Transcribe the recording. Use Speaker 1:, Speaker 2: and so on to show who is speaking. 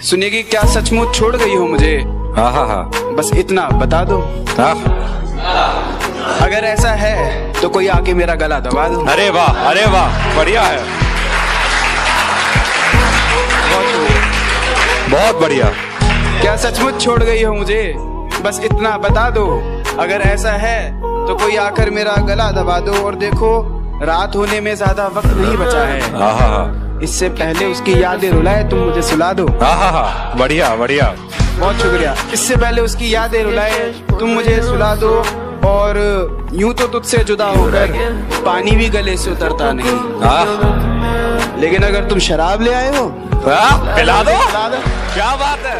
Speaker 1: सुनिएगी क्या सचमुच छोड़ गई हो मुझे?
Speaker 2: हाँ हाँ हाँ।
Speaker 1: बस इतना बता दो।
Speaker 2: हाँ।
Speaker 1: अगर ऐसा है तो कोई आके मेरा गला दबा दो।
Speaker 2: अरे वाह अरे वाह बढ़िया है। बहुत बढ़िया।
Speaker 1: क्या सचमुच छोड़ गई हो मुझे? बस इतना बता दो। अगर ऐसा है तो कोई आकर मेरा गला दबा दो। और देखो रात होने में ज़्यादा वक्त नहीं बचा है।
Speaker 2: हाँ हाँ हाँ।
Speaker 1: इससे पहले उसकी यादें रुलाए तुम मुझे सुला दो।
Speaker 2: हाँ हाँ हाँ बढ़िया बढ़िया।
Speaker 1: बहुत शुक्रिया। इससे पहले उसकी यादें रुलाए तुम मुझे सुला दो। और यूँ तो तुझसे जुदा होकर पानी भी गले से उतरता नहीं।
Speaker 2: आ?
Speaker 1: लेकिन अगर तुम शराब ले आए हो
Speaker 2: हाँ, दो।
Speaker 1: पिला दो।
Speaker 2: क्या बात है?